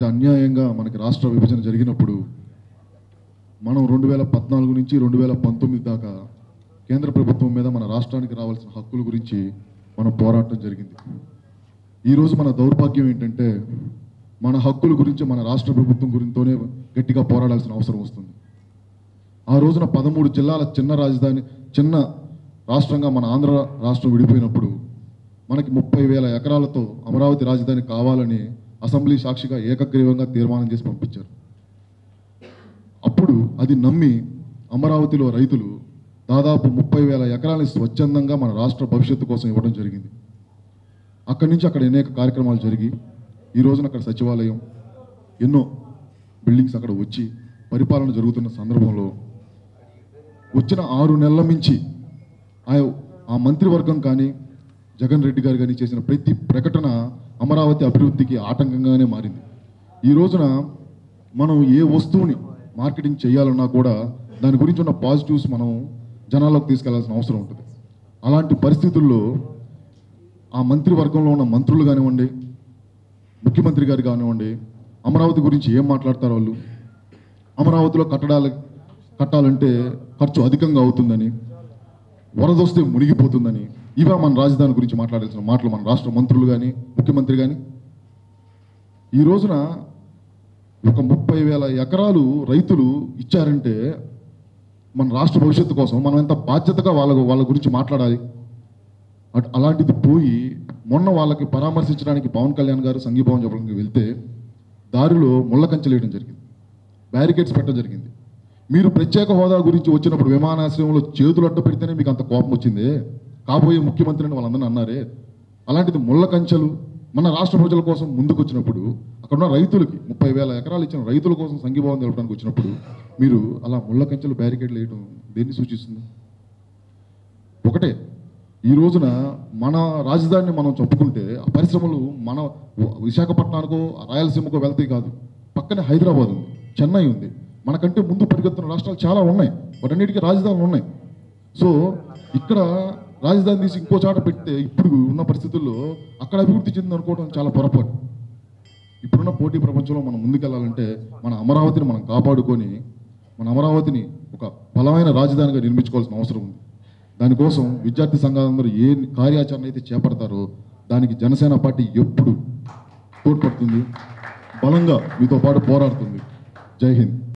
అన్యాయంగా మనకి రాష్ట్ర విభజన జరిగినప్పుడు మనం రెండు వేల పద్నాలుగు నుంచి రెండు వేల పంతొమ్మిది దాకా కేంద్ర ప్రభుత్వం మీద మన రాష్ట్రానికి రావాల్సిన హక్కుల గురించి మనం పోరాటం జరిగింది. ఈరోజు మన దౌర్భాగ్యం ఏంటంటే మన హక్కుల గురించి మన రాష్ట్ర ప్రభుత్వం గురించితోనే గట్టిగా పోరాడాల్సిన అవసరం వస్తుంది. ఆ రోజున పదమూడు జిల్లాల చిన్న రాజధాని చిన్న రాష్ట్రంగా మన ఆంధ్ర రాష్ట్రం విడిపోయినప్పుడు మనకి ముప్పై వేల ఎకరాలతో అమరావతి రాజధాని కావాలని అసెంబ్లీ సాక్షిగా ఏకగ్రీవంగా తీర్మానం చేసి పంపించారు. అప్పుడు అది నమ్మి అమరావతిలో రైతులు దాదాపు ముప్పై వేల ఎకరాలని స్వచ్ఛందంగా మన రాష్ట్ర భవిష్యత్తు కోసం ఇవ్వడం జరిగింది. అక్కడి నుంచి అక్కడ అనేక కార్యక్రమాలు జరిగి ఈ రోజున అక్కడ సచివాలయం ఎన్నో బిల్డింగ్స్ అక్కడ వచ్చి పరిపాలన జరుగుతున్న సందర్భంలో వచ్చిన ఆరు నెలల మించి ఆ ఆ మంత్రివర్గం కానీ జగన్ రెడ్డి గారు కానీ చేసిన ప్రతి ప్రకటన అమరావతి అభివృద్ధికి ఆటంకంగానే మారింది. ఈ రోజున మనం ఏ వస్తువుని మార్కెటింగ్ చేయాలన్నా కూడా దాని గురించి ఉన్న పాజిటివ్స్ మనం జనాల్లోకి తీసుకెళ్ళాల్సిన అవసరం ఉంటుంది. అలాంటి పరిస్థితుల్లో ఆ మంత్రివర్గంలో ఉన్న మంత్రులు కానివ్వండి ముఖ్యమంత్రి గారు కానివ్వండి అమరావతి గురించి ఏం మాట్లాడతారు వాళ్ళు? అమరావతిలో కట్టడాలు కట్టాలంటే ఖర్చు అధికంగా అవుతుందని వరదొస్తే మునిగిపోతుందని ఇవే మన రాజధాని గురించి మాట్లాడాల్సిన మాటలు మన రాష్ట్ర మంత్రులు కానీ ముఖ్యమంత్రి కానీ ఈ రోజున ఒక ముప్పై వేల ఎకరాలు రైతులు ఇచ్చారంటే మన రాష్ట్ర భవిష్యత్తు కోసం మనం ఎంత బాధ్యతగా వాళ్ళ వాళ్ళ గురించి మాట్లాడాలి. అట్- అలాంటిది పోయి మొన్న వాళ్ళకి పరామర్శించడానికి పవన్ కళ్యాణ్ గారు సంఘీభావం చెప్పడానికి వెళ్తే దారిలో ముళ్ళ కంచెలేయడం జరిగింది. బ్యారికేడ్స్ పెట్టడం జరిగింది. మీరు ప్రత్యేక హోదా గురించి వచ్చినప్పుడు విమానాశ్రయంలో చేతులు అడ్డ పెడితేనే మీకు అంత కోపం వచ్చిందే? కాబోయే ముఖ్యమంత్రి అని వాళ్ళందరూ అన్నారే అలాంటిది ముళ్ళ కంచెలు మన రాష్ట్ర ప్రజల కోసం ముందుకు వచ్చినప్పుడు అక్కడ ఉన్న రైతులకి ముప్పై వేల ఎకరాలు ఇచ్చిన రైతుల కోసం సంఘీభావం తెలపడానికి వచ్చినప్పుడు మీరు అలా ముళ్ళ కంచెలు బ్యారికేడ్లు వేయడం దేన్ని సూచిస్తుంది? ఒకటే ఈ రోజున మన రాజధానిని మనం చెప్పుకుంటే ఆ పరిశ్రమలు మన విశాఖపట్నానికో రాయలసీమకో వెళ్తాయి కాదు. పక్కనే హైదరాబాద్ ఉంది చెన్నై ఉంది. మనకంటే ముందు పరిగెత్తున్న రాష్ట్రాలు చాలా ఉన్నాయి వాటన్నిటికీ రాజధానులు ఉన్నాయి. సో ఇక్కడ రాజధాని తీసి ఇంకో చాట పెడితే ఇప్పుడు ఉన్న పరిస్థితుల్లో అక్కడ అభివృద్ధి చెంది అనుకోవడం చాలా పొరపాటు. ఇప్పుడున్న పోటీ ప్రపంచంలో మనం ముందుకెళ్ళాలంటే మన అమరావతిని మనం కాపాడుకొని మన అమరావతిని ఒక బలమైన రాజధానిగా నిర్మించుకోవాల్సిన అవసరం ఉంది. దానికోసం విద్యార్థి సంఘాలందరూ ఏ కార్యాచరణ అయితే చేపడతారో దానికి జనసేన పార్టీ ఎప్పుడు తోడ్పడుతుంది. బలంగా మీతో పాటు పోరాడుతుంది. జై హింద్.